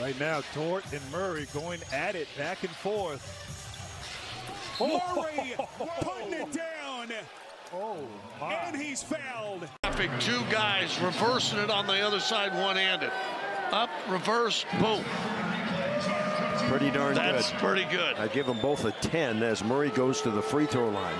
Right now, Dort and Murray going at it back and forth. Murray putting it down. Oh, my. And he's fouled. Two guys reversing it on the other side, one-handed. Up, reverse, boom. Pretty darn That's good. pretty good. I give them both a 10 as Murray goes to the free throw line.